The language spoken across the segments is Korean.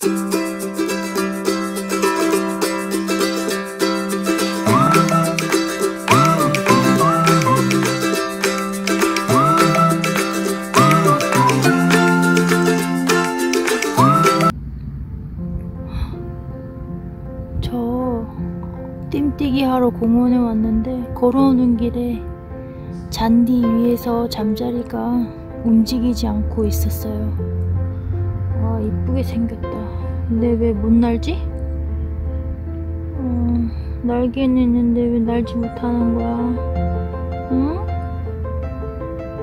저 띨뛰기 하러 공원에 왔는데 걸어오는 길에 잔디 위에서 잠자리가 움직이지 않고 있었어요. 와 이쁘게 생겼다. 근데 왜 못 날지? 어, 날개는 있는데 왜 날지 못하는 거야? 응?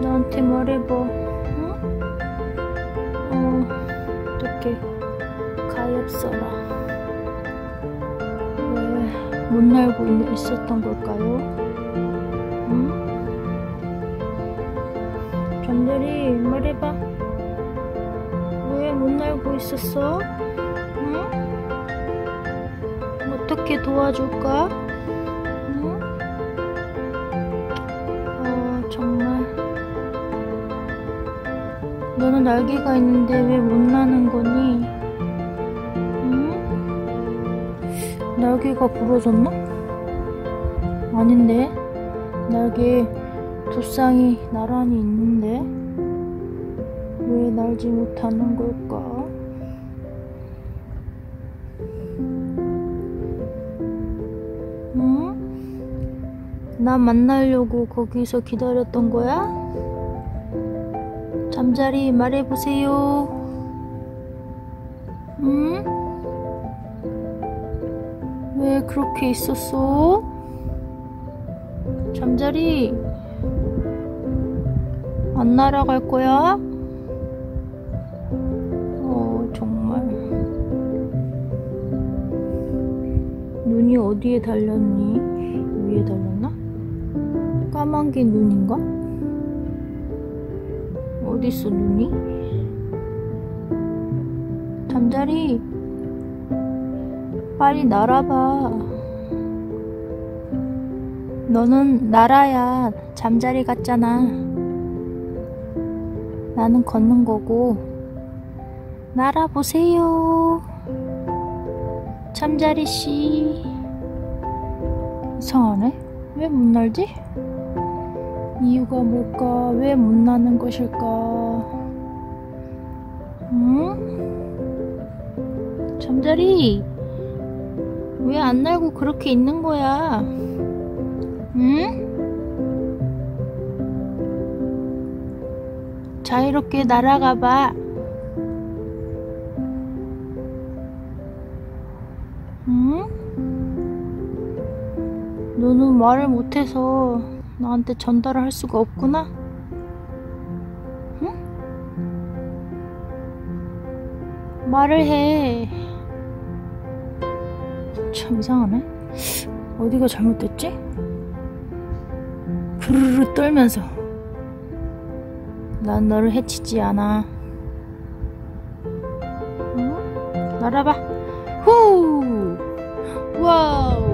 나한테 말해봐. 응? 어, 어떡해. 가엾어라. 왜 못 날고 있- 있었던 걸까요? 응? 잠자리 말해봐. 왜 못 날고 있었어? 응? 어떻게 도와줄까? 응? 아 정말 너는 날개가 있는데 왜 못 나는 거니? 응? 날개가 부러졌나? 아닌데 날개 두 쌍이 나란히 있는데 왜 날지 못하는 걸까? 나 만나려고 거기서 기다렸던 거야? 잠자리 말해보세요. 응? 왜 그렇게 있었어? 잠자리 안 날아갈 거야? 어, 정말. 눈이 어디에 달렸니? 위에 달렸나? 까만 게 눈인가? 어딨어, 눈이? 잠자리, 빨리 날아봐. 너는 날아야 잠자리 같잖아. 나는 걷는 거고 날아보세요 잠자리 씨 이상하네 왜 못 날지? 이유가 뭘까 왜 못 나는 것일까 응? 잠자리 왜 안 날고 그렇게 있는 거야 응? 자유롭게 날아가 봐. 응? 너는 말을 못해서 나한테 전달을 할 수가 없구나? 응? 말을 해. 참 이상하네. 어디가 잘못됐지? 부르르 떨면서. 난 너를 해치지 않아. 응? 날아봐. 후! 와우!